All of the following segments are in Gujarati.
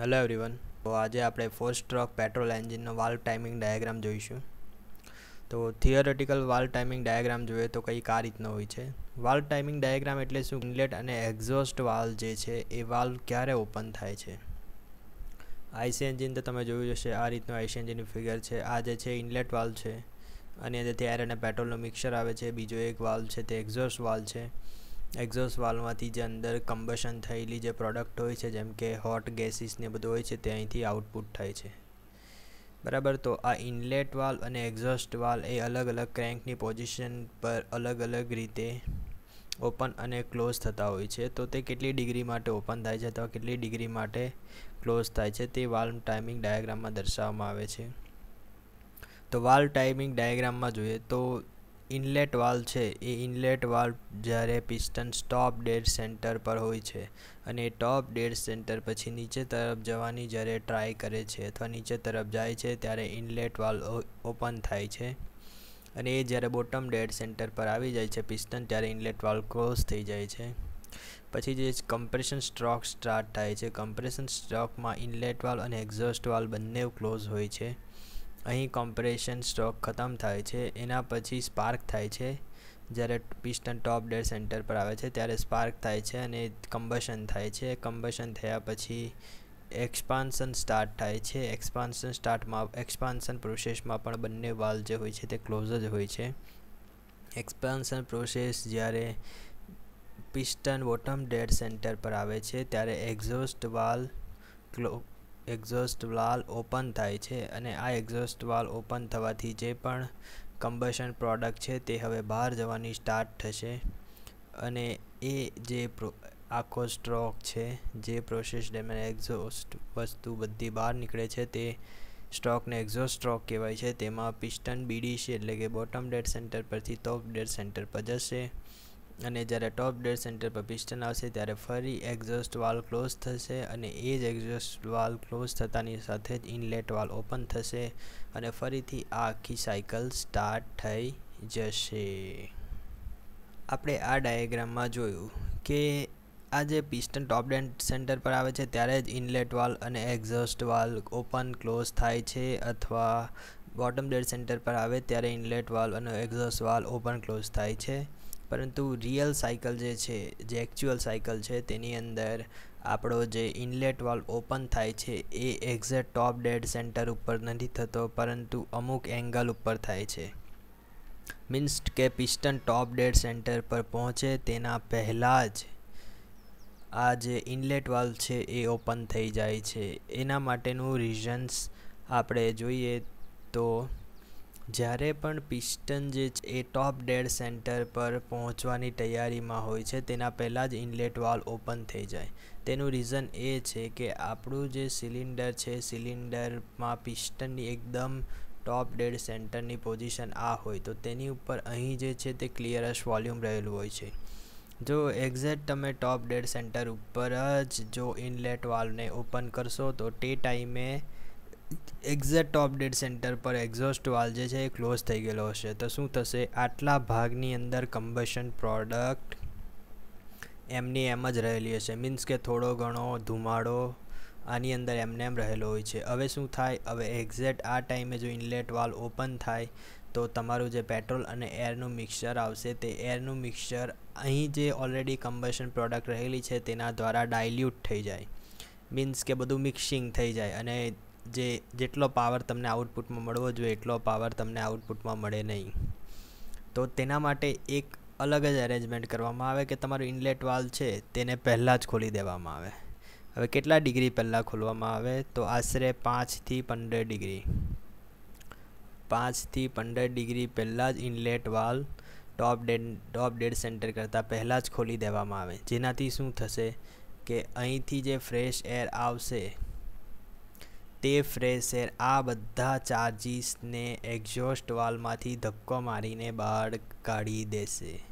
હેલો એવરીવન તો આજે આપણે ફોર સ્ટ્રોક પેટ્રોલ એન્જિનનો વાલ્વ ટાઈમિંગ ડાયાગ્રામ જોઈશું. તો થિયોરેટિકલ વાલ્વ ટાઈમિંગ ડાયાગ્રામ જોઈએ તો કંઈક આ રીતનો હોય છે. વાલ્વ ટાઈમિંગ ડાયાગ્રામ એટલે શું? ઇનલેટ અને એક્ઝોસ્ટ વાલ્વ જે છે, એ વાલ્વ ક્યારે ઓપન થાય છે? આઈસી એન્જિન તો તમે જોયું જશે આ રીતનું આઈસી એન્જિનની ફિગર છે. આ જે છે ઇનલેટ વાલ્વ છે. અને જેથી એર અને પેટ્રોલનું મિક્સર આવે છે, બીજો એક વાલ્વ છે, તે એક્ઝોસ્ટ વાલ્વ છે. એક્ઝોસ્ટ વાલ્વમાંથી જે અંદર કમ્બશન થયેલી જે પ્રોડક્ટ હોય છે, જેમ કે હોટ ગેસીસને બધું હોય છે, તે અહીંથી આઉટપુટ થાય છે. બરાબર? તો આ ઇનલેટ વાલ્વ અને એક્ઝોસ્ટ વાલ્વ એ અલગ અલગ ક્રેન્કની પોઝિશન પર અલગ અલગ રીતે ઓપન અને ક્લોઝ થતા હોય છે. તો તે કેટલી ડિગ્રી માટે ઓપન થાય છે અથવા કેટલી ડિગ્રી માટે ક્લોઝ થાય છે તે વાલ્વ ટાઈમિંગ ડાયાગ્રામમાં દર્શાવવામાં આવે છે. તો વાલ્વ ટાઈમિંગ ડાયાગ્રામમાં જોઈએ તો ઇનલેટ વાલ્વ છે. એ ઇનલેટ વાલ્વ જ્યારે પિસ્ટન ટોપ ડેડ સેન્ટર પર હોય છે અને ટોપ ડેડ સેન્ટર પછી નીચે તરફ જવાની જ્યારે ટ્રાય કરે છે અથવા નીચે તરફ જાય છે ત્યારે ઇનલેટ વાલ્વ ઓપન થાય છે. અને એ જ્યારે બોટમ ડેડ સેન્ટર પર આવી જાય છે પિસ્ટન ત્યારે ઇનલેટ વાલ્વ ક્લોઝ થઈ જાય છે. પછી જે કમ્પ્રેશન સ્ટ્રોક સ્ટાર્ટ થાય છે. કમ્પ્રેશન સ્ટ્રોકમાં ઇનલેટ વાલ્વ અને એક્ઝોસ્ટ વાલ્વ બંને ક્લોઝ હોય છે. અહીં કોમ્પ્રેશન સ્ટ્રોક ખતમ થાય છે, એના પછી સ્પાર્ક થાય છે. જ્યારે પિસ્ટન ટોપ ડેડ સેન્ટર પર આવે છે, ત્યારે સ્પાર્ક થાય છે અને કમ્બશન થાય છે. કમ્બશન થયા પછી એક્સપાન્સન સ્ટાર્ટ થાય છે. એક્સપાન્સન સ્ટાર્ટમાં એક્સપાન્સન પ્રોસેસમાં પણ બંને વાલ જે હોય છે તે ક્લોઝ જ હોય છે. એક્સપાન્સન પ્રોસેસ જ્યારે પિસ્ટન બોટમ ડેડ સેન્ટર પર આવે છે, ત્યારે exhaust valve ક્લો exhaust valve open થાય છે અને આ એક્ઝોસ્ટ વાલ ઓપન થવાથી જે પણ કમ્બશન પ્રોડક્ટ છે તે હવે બહાર જવાની સ્ટાર્ટ થશે. અને એ જે આખો સ્ટ્રોક છે, જે પ્રોસેસ દરમિયાન એક્ઝોસ્ટ વસ્તુ બધી બહાર નીકળે છે તે સ્ટ્રોકને એક્ઝોસ્ટ સ્ટ્રોક કહેવાય છે. તેમાં પિસ્ટન બીડીસી એટલે કે બોટમ ડેડ સેન્ટર પરથી ટોપ ડેડ સેન્ટર પર જશે. અને જ્યારે ટોપ ડેડ સેન્ટર પર પિસ્ટન આવશે, ત્યારે ફરી એક્ઝોસ્ટ વાલ ક્લોઝ થશે અને એ જ એક્ઝોસ્ટ વાલ ક્લોઝ થતાની સાથે જ ઇનલેટ વાલ ઓપન થશે અને ફરીથી આખી સાયકલ સ્ટાર્ટ થઈ જશે. આપણે આ ડાયાગ્રામમાં જોયું કે આ જે પિસ્ટન ટોપ ડેડ સેન્ટર પર આવે છે, ત્યારે જ ઇનલેટ વાલ અને એક્ઝોસ્ટ વાલ ઓપન ક્લોઝ થાય છે અથવા બોટમ ડેડ સેન્ટર પર આવે, ત્યારે ઇનલેટ વાલ અને એક્ઝોસ્ટ વાલ ઓપન ક્લોઝ થાય છે. પરંતુ રિયલ સાયકલ જે છે, જે એકચ્યુઅલ સાયકલ છે, તેની અંદર આપણો જે ઇનલેટ વાલ્વ ઓપન થાય છે, એ એક્ઝેક્ટ ટોપ ડેડ સેન્ટર ઉપર નથી થતો, પરંતુ અમુક એંગલ ઉપર થાય છે. મીન્સ કે પિસ્ટન ટોપ ડેડ સેન્ટર પર પહોંચે, તેના પહેલાં જ આ જે ઇનલેટ વાલ્વ છે, એ ઓપન થઈ જાય છે. એના માટેનું રીઝન્સ આપણે જોઈએ તો જ્યારે પણ પિસ્ટન જે છે એ ટોપ ડેડ સેન્ટર પર પહોંચવાની તૈયારીમાં હોય છે, તેના પહેલાં જ ઇનલેટ વાલ ઓપન થઈ જાય. તેનું રીઝન એ છે કે આપણું જે સિલિન્ડર છે સિલિન્ડરમાં પિસ્ટનની એકદમ ટોપ ડેડ સેન્ટરની પોઝિશન આ હોય, તો તેની ઉપર અહીં જે છે તે ક્લિયરસ વોલ્યુમ રહેલું હોય છે. જો એક્ઝેક્ટ તમે ટોપ ડેડ સેન્ટર ઉપર જ જો ઇનલેટ વાલ્વને ઓપન કરશો, તો તે ટાઈમે એક્ઝેક્ટ ટોપ ડેડ સેન્ટર પર એક્ઝોસ્ટ વાલ જે છે એ ક્લોઝ થઈ ગયેલો હશે. તો શું થશે? આટલા ભાગની અંદર કમ્બશન પ્રોડક્ટ એમની એમ જ રહેલી હશે. મીન્સ કે થોડો ઘણો ધુમાડો આની અંદર એમને એમ રહેલો હોય છે. હવે શું થાય? હવે એક્ઝેક્ટ આ ટાઈમે જો ઇનલેટ વાલ ઓપન થાય, તો તમારું જે પેટ્રોલ અને એરનું મિક્સચર આવશે, તે એરનું મિક્સચર અહીં જે ઓલરેડી કમ્બશન પ્રોડક્ટ રહેલી છે, તેના દ્વારા ડાયલ્યુટ થઈ જાય. મીન્સ કે બધું મિક્સિંગ થઈ જાય અને જે જેટલો પાવર તમને આઉટપુટમાં મળવો જોઈએ, એટલો પાવર તમને આઉટપુટમાં મળે નહીં. તો તેના માટે એક અલગ જ અરેન્જમેન્ટ કરવામાં આવે કે તમારું ઇનલેટ વાલ છે, તેને પહેલાં જ ખોલી દેવામાં આવે. હવે કેટલા ડિગ્રી પહેલાં ખોલવામાં આવે? તો આશરે પાંચથી પંદર ડિગ્રી પાંચથી પંદર ડિગ્રી પહેલાં જ inlet valve top dead top dead centre કરતાં પહેલાં જ ખોલી દેવામાં આવે. જેનાથી શું થશે કે અહીંથી જે ફ્રેશ એર આવશે તે ફ્રેશ એર આ બધા ચાર્જીસને એક્ઝોસ્ટ વાલમાંથી ધક્કો મારીને બહાર કાઢી દેશે.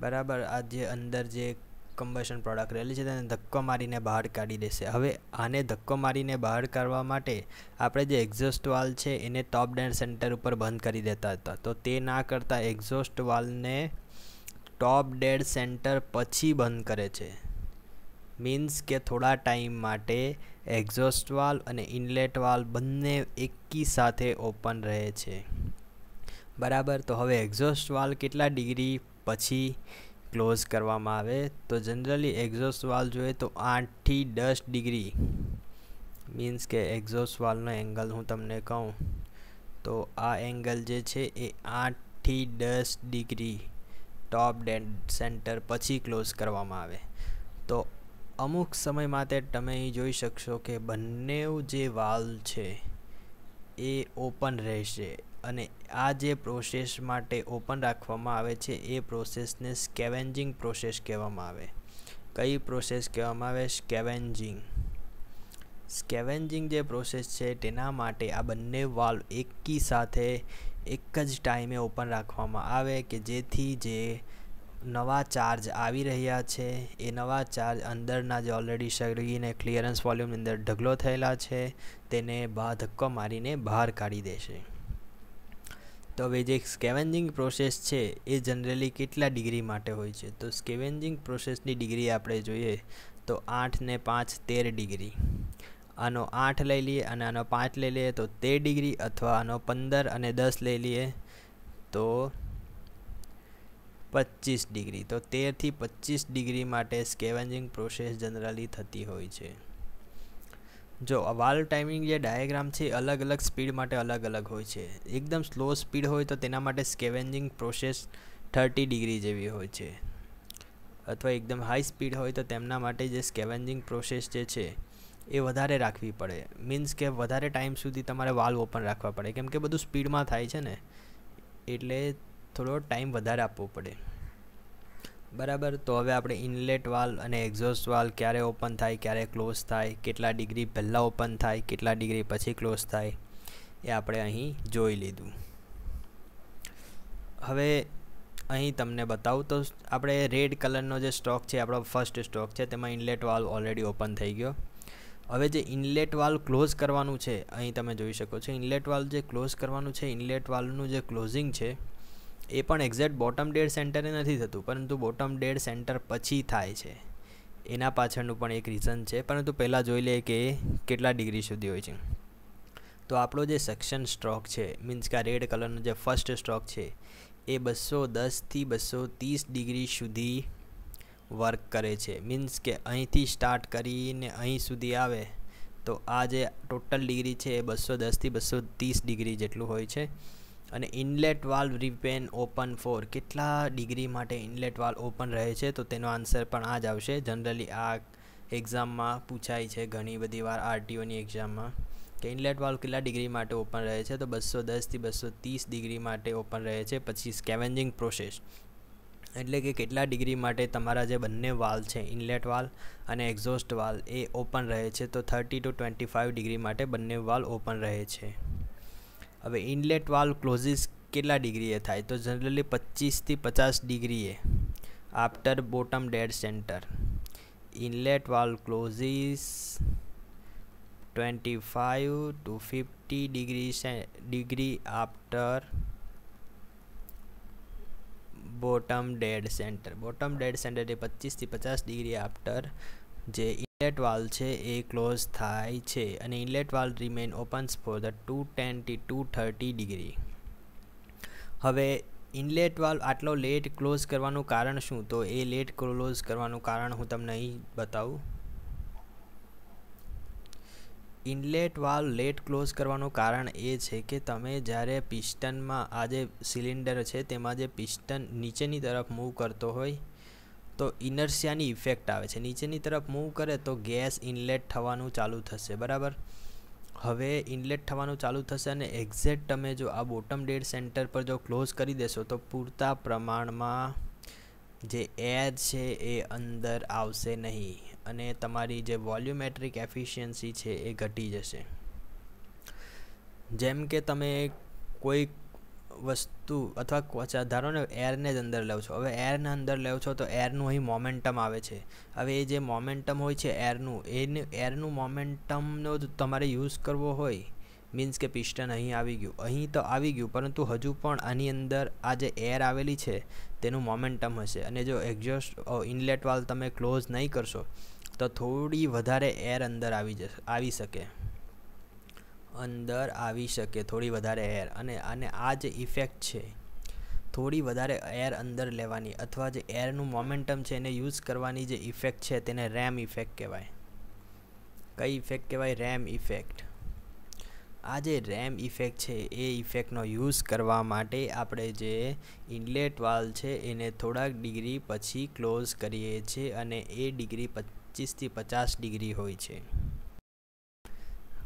બરાબર? આ જે અંદર જે કમ્બશન પ્રોડક્ટ રહેલી છે તેને ધક્કો મારીને બહાર કાઢી દેશે. હવે આને ધક્કો મારીને બહાર કાઢવા માટે આપણે જે એક્ઝોસ્ટ વાલ છે એને ટોપ ડેડ સેન્ટર ઉપર બંધ કરી દેતા હતા. તો તે ના કરતાં એક્ઝોસ્ટ વાલને ટોપ ડેડ સેન્ટર પછી બંધ કરે છે. મીન્સ કે થોડા ટાઈમ માટે એક્ઝોસ્ટ વાલ અને ઇનલેટ વાલ બંને એકી સાથે ઓપન રહે છે. બરાબર, તો હવે એક્ઝોસ્ટ વાલ કેટલા ડિગ્રી પછી ક્લોઝ કરવામાં આવે? તો જનરલી એક્ઝોસ્ટ વાલ જોઈએ તો આઠથી દસ ડિગ્રી. મીન્સ કે એક્ઝોસ્ટ વાલનો એંગલ હું તમને કહું, તો આ એંગલ જે છે એ આઠથી દસ ડિગ્રી ટોપ ડેડ સેન્ટર પછી ક્લોઝ કરવામાં આવે. તો અમુક સમય માટે તમે અહીં જોઈ શકશો કે બંને જે વાલ છે એ ઓપન રહેશે અને આ જે પ્રોસેસ માટે ઓપન રાખવામાં આવે છે એ પ્રોસેસને સ્કેવેન્જિંગ પ્રોસેસ કહેવામાં આવે. કઈ પ્રોસેસ કહેવામાં આવે? સ્કેવેન્જિંગ. સ્કેવેન્જિંગ જે પ્રોસેસ છે તેના માટે આ બંને વાલ્વ એકી સાથે એક જ ટાઈમે ઓપન રાખવામાં આવે કે જેથી જે નવા ચાર્જ આવી રહ્યા છે. એ નવા ચાર્જ અંદરના જે ઓલરેડી શરીરને ક્લિયરન્સ વોલ્યુમની અંદર ઢગલો થયેલા છે, તેને બહાર ધક્કો મારીને બહાર કાઢી દેશે તો હવે જે સ્કેવેન્જિંગ પ્રોસેસ છે, એ જનરલી કેટલા ડિગ્રી માટે હોય છે? તો સ્કેવેન્જિંગ પ્રોસેસની ડિગ્રી આપણે જોઈએ, તો આઠ ને પાંચ તેર ડિગ્રી આનો આઠ લઈ લઈએ અને આનો પાંચ લઈ લઈએ તો તેર ડિગ્રી અથવા આનો પંદર અને દસ લઈ લઈએ તો પચીસ ડિગ્રી. તો તેરથી પચીસ ડિગ્રી માટે સ્કેવેન્જિંગ પ્રોસેસ જનરલી થતી હોય છે. જો વાલ ટાઈમિંગ જે ડાયાગ્રામ છે અલગ અલગ સ્પીડ માટે અલગ અલગ હોય છે. એકદમ સ્લો સ્પીડ હોય તો તેના માટે સ્કેવેન્જિંગ પ્રોસેસ થર્ટી ડિગ્રી જેવી હોય છે. અથવા એકદમ હાઈ સ્પીડ હોય તો તેમના માટે જે સ્કેવેન્જિંગ પ્રોસેસ જે છે, એ વધારે રાખવી પડે. મીન્સ કે વધારે ટાઈમ સુધી તમારે વાલ્વ ઓપન રાખવા પડે. કેમ કે બધું સ્પીડમાં થાય છે ને. એટલે થોડો ટાઈમ વધારે આપવો પડે. બરાબર? તો હવે આપણે ઇનલેટ વાલ અને એક્ઝોસ્ટ વાલ ક્યારે ઓપન થાય, ક્યારે ક્લોઝ થાય, કેટલા ડિગ્રી પહેલાં ઓપન થાય, કેટલા ડિગ્રી પછી ક્લોઝ થાય, એ આપણે અહીં જોઈ લીધું. હવે અહીં તમને બતાવું તો આપણે રેડ કલરનો જે સ્ટોક છે, આપણો ફર્સ્ટ સ્ટોક છે, તેમાં ઇનલેટ વાલ ઓલરેડી ઓપન થઈ ગયો. હવે જે ઇનલેટ વાલ ક્લોઝ કરવાનું છે, અહીં તમે જોઈ શકો છો ઇનલેટ વાલ જે ક્લોઝ કરવાનું છે ઇનલેટ વાલનું જે ક્લોઝિંગ છે એ પણ એક્ઝેક્ટ બોટમ ડેડ સેન્ટરે નથી થતું, પરંતુ બોટમ ડેડ સેન્ટર પછી થાય છે. એના પાછળનું પણ એક રીઝન છે, પરંતુ પહેલાં જોઈ લઈએ કે કેટલા ડિગ્રી સુધી હોય છે. તો આપણો જે સેક્શન સ્ટ્રોક છે મીન્સ કે આ રેડ કલરનો જે ફર્સ્ટ સ્ટ્રોક છે, એ બસો દસથી બસો ત્રીસ ડિગ્રી સુધી વર્ક કરે છે. મીન્સ કે અહીંથી સ્ટાર્ટ કરીને અહીં સુધી આવે, તો આ જે ટોટલ ડિગ્રી છે એ બસો દસથી બસો ત્રીસ ડિગ્રી જેટલું હોય છે. અને inlet valve remain open for કેટલા ડિગ્રી માટે ઇનલેટ વાલ્વ ઓપન રહે છે? તો તેનો આન્સર પણ આ જ આવશે. જનરલી આ એક્ઝામમાં પૂછાય છે ઘણી બધી વાર આરટીઓની એક્ઝામમાં કે ઇનલેટ વાલ્વ કેટલા ડિગ્રી માટે ઓપન રહે છે? તો બસો દસથી બસો ત્રીસ ડિગ્રી માટે ઓપન રહે છે, પછી સ્કેવેન્જિંગ પ્રોસેસ. એટલે કે કેટલા ડિગ્રી માટે તમારા જે બંને વાલ છે, ઇનલેટ વાલ અને એક્ઝોસ્ટ વાલ એ ઓપન રહે છે? તો thirty to twenty five degree માટે બંને વાલ ઓપન રહે છે. હવે ઇનલેટ વાલ ક્લોઝિસ કેટલા ડિગ્રીએ થાય તો જનરલી પચીસથી પચાસ ડિગ્રીએ after bottom dead centre inlet valve closes twenty five to fifty degree degree after bottom dead centre bottom dead centre એ પચીસથી પચાસ ડિગ્રી આફ્ટર જે ઇનલેટ વાલ છે એ ક્લોઝ થાય છે અને inlet valve remain opens for the to ટેનથી to thirty degree હવે ઇનલેટ વાલ આટલો લેટ ક્લોઝ કરવાનું કારણ શું? તો એ લેટ ક્લોઝ કરવાનું કારણ હું તમને અહીં બતાવું. ઇનલેટ વાલ લેટ ક્લોઝ કરવાનું કારણ એ છે કે તમે જ્યારે પિસ્ટનમાં આ જે સિલિન્ડર છે તેમાં જે પિસ્ટન નીચેની તરફ મૂવ કરતો હોય તો ઇનર્શિયાની ઇફેક્ટ આવે છે. નીચેની તરફ મૂવ કરે તો ગેસ ઇનલેટ થવાનું ચાલુ થશે, બરાબર? હવે ઇનલેટ થવાનું ચાલુ થશે અને એક્ઝેક્ટ તમે જો આ બોટમ ડેડ સેન્ટર પર જો ક્લોઝ કરી દેશો તો પૂરતા પ્રમાણમાં જે એર છે એ અંદર આવશે નહીં અને તમારી જે વોલ્યુમેટ્રિક એફિશિયન્સી છે એ ઘટી જશે. જેમ કે તમે કોઈ વસ્તુ અથવા ધારો ને એરને જ અંદર લઉં છો. હવે એરને અંદર લેવ છો તો એરનું અહીં મોમેન્ટમ આવે છે. હવે એ જે મોમેન્ટમ હોય છે એરનું, એને, એરનું મોમેન્ટમનો જ તમારે યુઝ કરવો હોય, મીન્સ કે પિસ્ટન અહીં આવી ગયું. અહીં તો આવી ગયું, પરંતુ હજુ પણ આની અંદર આ જે એર આવેલી છે, તેનું મોમેન્ટમ હશે. અને જો એક્ઝોસ્ટ ઇનલેટ વાલ તમે ક્લોઝ નહીં કરશો, તો થોડી વધારે એર અંદર આવી જશે, આવી શકે. અંદર આવી શકે થોડી વધારે એર અને અને આ જે ઇફેક્ટ છે, થોડી વધારે એર અંદર લેવાની અથવા જે એરનું મોમેન્ટમ છે એને યુઝ કરવાની જે ઇફેક્ટ છે તેને રેમ ઇફેક્ટ કહેવાય. કઈ ઇફેક્ટ કહેવાય? રેમ ઇફેક્ટ આ જે રેમ ઇફેક્ટ છે એ ઇફેક્ટનો યુઝ કરવા માટે આપણે જે ઇનલેટ વાલ છે એને થોડાક ડિગ્રી પછી ક્લોઝ કરીએ છીએ અને એ ડિગ્રી પચીસથી પચાસ ડિગ્રી હોય છે.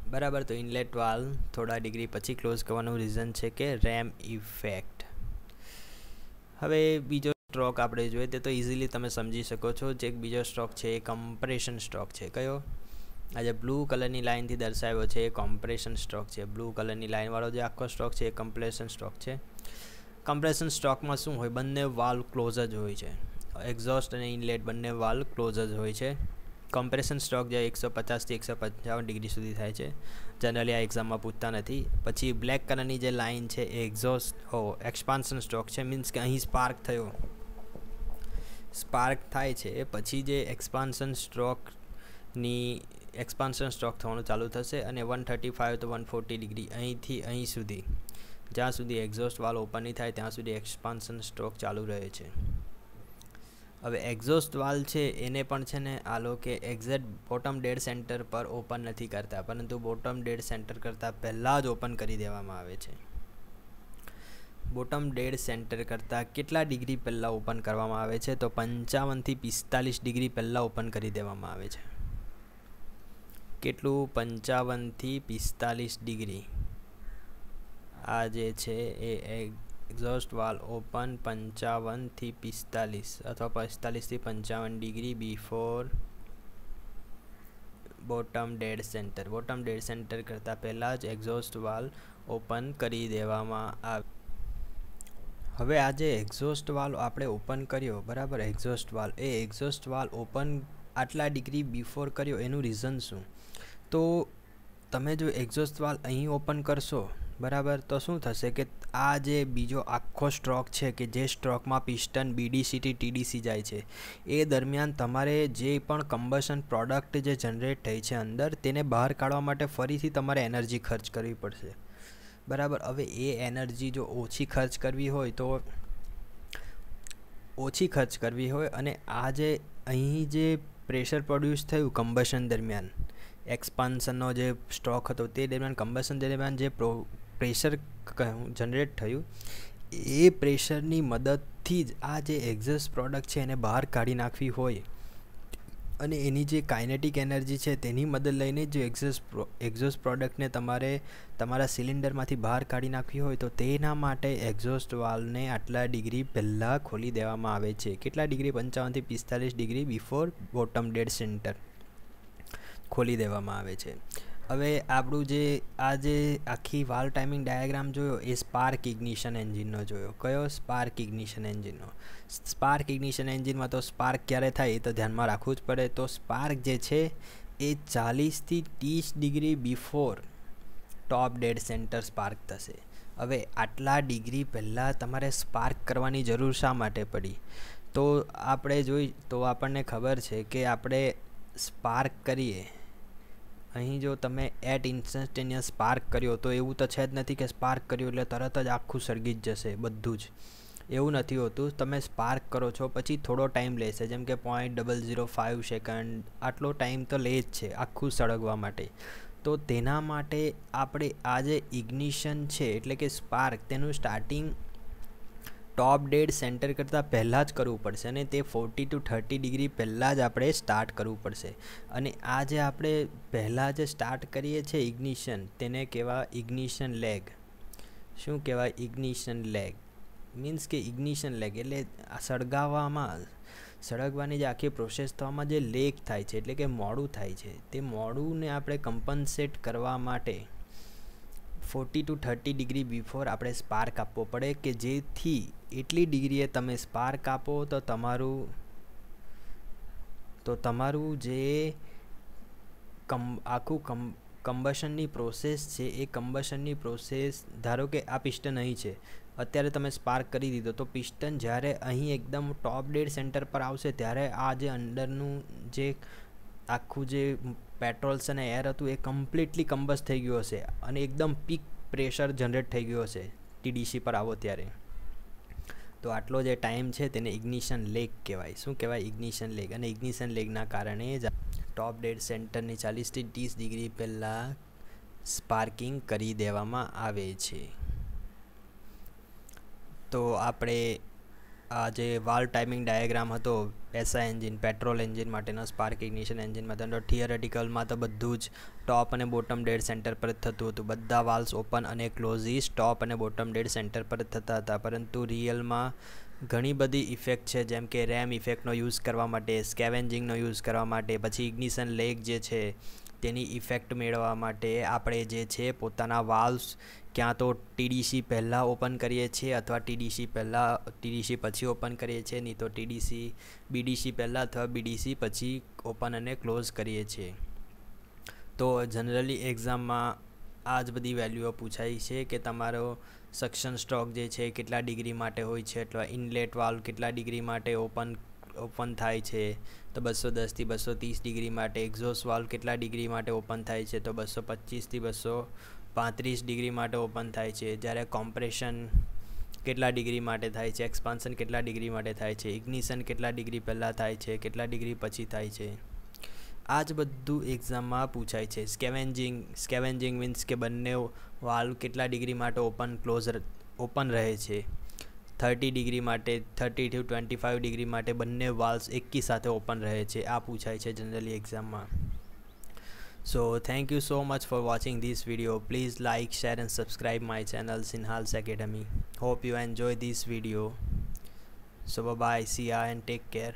બરાબર, તો ઇનલેટ વાલ થોડા ડિગ્રી પછી ક્લોઝ કરવાનું રીઝન છે કે રેમ ઇફેક્ટ હવે બીજો સ્ટ્રોક આપણે જોઈએ તે તો ઇઝીલી તમે સમજી શકો છો જે બીજો સ્ટ્રોક છે, એ કમ્પ્રેશન સ્ટ્રોક છે. કયો? આ જે બ્લુ કલરની લાઇનથી દર્શાવ્યો છે, એ કોમ્પ્રેશન સ્ટ્રોક છે. બ્લુ કલરની લાઇનવાળો જે આખો સ્ટ્રોક છે, એ કમ્પ્રેશન સ્ટ્રોક છે. કમ્પ્રેશન સ્ટ્રોકમાં શું હોય? બંને વાલ ક્લોઝ જ હોય છે. એક્ઝોસ્ટ અને ઇનલેટ બંને વાલ ક્લોઝ જ હોય છે. કમ્પ્રેશન સ્ટ્રોક જે એકસો પચાસથી એકસો પંચાવન ડિગ્રી સુધી થાય છે. જનરલી આ એક્ઝામમાં પૂછતા નથી. પછી બ્લેક કલરની જે લાઇન છે એ એક્ઝોસ્ટ ઓ એક્સપાન્શન સ્ટ્રોક છે. મીન્સ કે અહીં સ્પાર્ક થયો. સ્પાર્ક થાય છે. પછી જે એક્સપાન્શન સ્ટ્રોકની એક્સપાન્શન સ્ટ્રોક થવાનું ચાલુ થશે અને વન થર્ટી ફાઇવ તો વન ફોર્ટી ડિગ્રી અહીંથી અહીં સુધી, જ્યાં સુધી એક્ઝોસ્ટ વાલ ઓપન નહીં થાય, ત્યાં સુધી એક્સપાન્શન સ્ટ્રોક ચાલુ રહે છે. હવે એક્ઝોસ્ટ વાલ છે, એને પણ છે ને આ લોકો એક્ઝેક્ટ બોટમ ડેડ સેન્ટર પર ઓપન નથી કરતા, પરંતુ બોટમ ડેડ સેન્ટર કરતાં પહેલાં જ ઓપન કરી દેવામાં આવે છે. બોટમ ડેડ સેન્ટર કરતાં કેટલા ડિગ્રી પહેલાં ઓપન કરવામાં આવે છે? તો પંચાવનથી પિસ્તાલીસ ડિગ્રી પહેલાં ઓપન કરી દેવામાં આવે છે. કેટલું? પંચાવનથી પિસ્તાલીસ ડિગ્રી આ જે છે, એ એક્ઝોસ્ટ વાલ ઓપન પંચાવનથી પિસ્તાલીસ અથવા પિસ્તાલીસથી પંચાવન degree before bottom dead centre bottom dead centre કરતાં પહેલાં જ એક્ઝોસ્ટ વાલ ઓપન કરી દેવામાં આવે. હવે આ જે એક્ઝોસ્ટ વાલ આપણે ઓપન કર્યો, બરાબર? એક્ઝોસ્ટ વાલ એ એક્ઝોસ્ટ વાલ ઓપન આટલા ડિગ્રી બિફોર કર્યો, એનું રીઝન શું? તો તમે જો એક્ઝોસ્ટ વાલ અહીં ઓપન કરશો બરાબર? તો શું થશે કે આ જે બીજો આખો સ્ટ્રોક છે કે જે સ્ટ્રોકમાં પિસ્ટન બીડીસીટી ટીડીસી જાય છે, એ દરમિયાન તમારે જે પણ કમ્બશન પ્રોડક્ટ જે જનરેટ થઈ છે અંદર, તેને બહાર કાઢવા માટે ફરીથી તમારે એનર્જી ખર્ચ કરવી પડશે. બરાબર? હવે એ એનર્જી જો ઓછી ખર્ચ કરવી હોય તો ઓછી ખર્ચ કરવી હોય અને આ જે અહીં જે પ્રેશર પ્રોડ્યુસ થયું કમ્બશન દરમિયાન એક્સપાન્સનનો જે સ્ટ્રોક હતો તે દરમિયાન, કમ્બશન દરમિયાન જે પ્રો પ્રેશર જનરેટ થયું, એ પ્રેશરની મદદથી જ આ જે એક્ઝોસ્ટ પ્રોડક્ટ છે એને બહાર કાઢી નાખવી હોય. અને એની જે કાઇનેટિક એનર્જી છે તેની મદદ લઈને જ એક્ઝોસ્ટ એક્ઝોસ્ટ પ્રોડક્ટને તમારે તમારા સિલિન્ડરમાંથી બહાર કાઢી નાખવી હોય તો તેના માટે એક્ઝોસ્ટ વાલ્વને આટલા ડિગ્રી પહેલાં ખોલી દેવામાં આવે છે. કેટલા ડિગ્રી? પંચાવનથી પિસ્તાલીસ degree before bottom dead centre ખોલી દેવામાં આવે છે. હવે આપણું જે, આ જે આખી વાલ ટાઈમિંગ ડાયાગ્રામ જોયો એ સ્પાર્ક ઇગ્નિશન એન્જિનનો જોયો. કયો સ્પાર્ક ઇગ્નિશન એન્જિનનો સ્પાર્ક ઇગ્નિશન એન્જિનમાં તો સ્પાર્ક ક્યારે થાય એ તો ધ્યાનમાં રાખવું જ પડે. તો સ્પાર્ક જે છે એ ચાલીસથી ત્રીસ degree before top dead centre spark થશે. હવે આટલા ડિગ્રી પહેલાં તમારે સ્પાર્ક કરવાની જરૂર શા માટે પડી? તો આપણે જોઈ, તો આપણને ખબર છે કે આપણે સ્પાર્ક કરીએ અહીં જો તમે એટ ઇન્સ્ટન્ટેનિયસ સ્પાર્ક કર્યો, તો એવું તો છે જ નથી કે સ્પાર્ક કર્યું એટલે તરત જ આખું સળગી જ જશે, બધું જ. એવું નથી હોતું. તમે સ્પાર્ક કરો છો, પછી થોડો ટાઈમ લેશે, જેમ કે point double zero five second આટલો ટાઈમ તો લે જ છે, આખું સળગવા માટે. તો તેના માટે આપણે આ જે ઇગ્નિશન છે, એટલે કે સ્પાર્ક તેનું સ્ટાર્ટિંગ ટોપ ડેડ સેન્ટર કરતાં પહેલાં જ કરવું પડશે અને તે ફોર્ટી ટુ થર્ટી ડિગ્રી પહેલાં જ આપણે સ્ટાર્ટ કરવું પડશે. અને આ જે આપણે પહેલાં જે સ્ટાર્ટ કરીએ છીએ ઇગ્નિશન તેને કહેવાય ઇગ્નિશન લેગ શું કહેવાય ઇગ્નિશન લેગ મીન્સ કે ઇગ્નિશન લેગ એટલે સળગાવવામાં, સળગવાની જે આખી પ્રોસેસ થવામાં જે લેક થાય છે, એટલે કે મોડું થાય છે, તે મોડુંને આપણે કમ્પન્સેટ કરવા માટે forty to thirty degree before આપણે સ્પાર્ક આપવો પડે કે જેથી એટલી ડિગ્રીએ તમે સ્પાર્ક આપો તો તમારું તો તમારું જે કમ, આખું કમ કમ્બશનની પ્રોસેસ છે, એ કમ્બશનની પ્રોસેસ ધારો કે આ પિસ્ટન અહીં છે, અત્યારે તમે સ્પાર્ક કરી દીધો, તો પિસ્ટન જ્યારે અહીં એકદમ ટોપ ડેડ સેન્ટર પર આવશે, ત્યારે આ જે અંદરનું જે આખું જે પેટ્રોલ્સ અને એર હતું, એ કમ્પ્લીટલી કમ્બસ થઈ ગયું હશે અને એકદમ પીક પ્રેશર જનરેટ થઈ ગયું હશે ટીડીસી પર આવો ત્યારે. તો આટલો જે ટાઈમ છે તેને ઇગ્નિશન લેક કહેવાય. શું કહેવાય ઇગ્નિશન લેક અને ઇગ્નિશન લેકના કારણે જ ટોપ ડેડ સેન્ટરની ચાલીસથી ત્રીસ ડિગ્રી પહેલાં સ્પાર્કિંગ કરી દેવામાં આવે છે. તો આપણે આ જે વાલ ટાઈમિંગ ડાયાગ્રામ હતો એસઆઈ એન્જિન પેટ્રોલ એન્જિન માટેનો સ્પાર્ક ઇગ્નિશન એન્જિનમાં તો થિયરેટિકલમાં તો બધું જ ટોપ અને બોટમ ડેડ સેન્ટર પર જ થતું હતું. બધા વાલ્સ ઓપન અને ક્લોઝીસ ટોપ અને બોટમ ડેડ સેન્ટર પર જ થતા હતા. પરંતુ રિયલમાં ઘણી બધી ઇફેક્ટ છે, જેમ કે રેમ ઇફેક્ટનો યુઝ કરવા માટે સ્કેવેન્જિંગનો યુઝ કરવા માટે, પછી ઇગ્નિશન લેક જે છે તેની ઇફેક્ટ મેળવવા માટે આપણે જે છે પોતાના વાલ્વ્સ ક્યાં તો ટીડીસી પહેલાં ઓપન કરીએ છીએ અથવા ટીડીસી પહેલાં ટીડીસી પછી ઓપન કરીએ છીએ, નહીં તો ટીડીસી બીડીસી પહેલાં અથવા બીડીસી પછી ઓપન અને ક્લોઝ કરીએ છીએ. તો જનરલી એક્ઝામમાં આ જ બધી વેલ્યુઓ પૂછાય છે કે તમારો સક્શન સ્ટ્રોક જે છે કેટલા ડિગ્રી માટે હોય છે, અથવા ઇનલેટ વાલ્વ કેટલા ડિગ્રી માટે ઓપન ઓપન થાય છે, તો બસો દસથી બસો ત્રીસ ડિગ્રી માટે એક્ઝોસ વાલ્વ કેટલા ડિગ્રી માટે ઓપન થાય છે, તો બસો પચીસથી બસો પાંત્રીસ ડિગ્રી માટે ઓપન થાય છે. જ્યારે કોમ્પ્રેશન કેટલા ડિગ્રી માટે થાય છે એક્સપાન્શન કેટલા ડિગ્રી માટે થાય છે ઇગ્નિશન કેટલા ડિગ્રી પહેલાં થાય છે, કેટલા ડિગ્રી પછી થાય છે. આ જ બધું એક્ઝામમાં પૂછાય છે. સ્કેવેન્જિંગ સ્કેવેન્જિંગ મીન્સ કે બંને વાલ્વ કેટલા ડિગ્રી માટે ઓપન ક્લોઝ ઓપન રહે છે. થર્ટી ડિગ્રી માટે thirty to twenty five degree માટે બંને વાલ્વ્સ એકી સાથે ઓપન રહે છે આ પૂછાય છે જનરલી એક્ઝામમાં thank you so much for watching this video please like share and subscribe my channel sinhals academy hope you enjoy this video so bye bye see ya and take care